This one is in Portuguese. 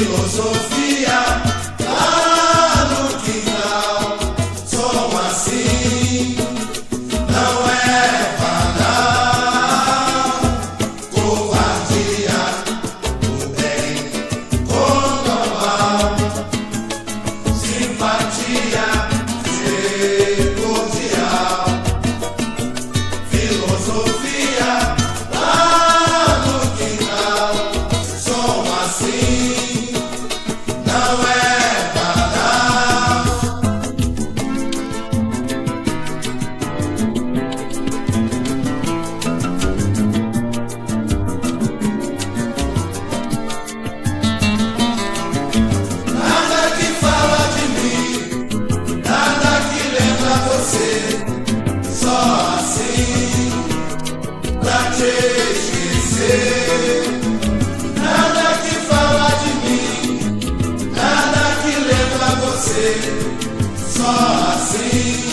you also. Você, só assim, pra te esquecer. Nada que fala de mim, nada que lembra você, só assim.